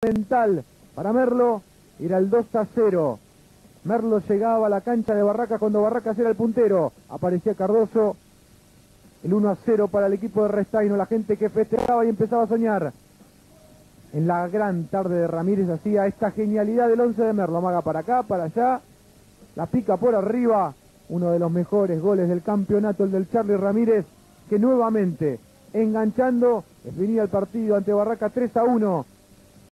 fundamental para Merlo era el 2 a 0. Merlo llegaba a la cancha de Barracas cuando Barracas era el puntero. Aparecía Cardoso. El 1 a 0 para el equipo de Restaino. La gente que festejaba y empezaba a soñar. En la gran tarde de Ramírez hacía esta genialidad del 11 de Merlo. Amaga para acá, para allá. La pica por arriba. Uno de los mejores goles del campeonato, el del Charlie Ramírez, que nuevamente enganchando, definía el partido ante Barraca 3 a 1